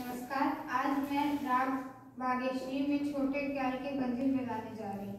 नमस्कार आज मैं राग बागेश्वरी में छोटे ख्याल के गंजिल बजाने जा रही हूँ।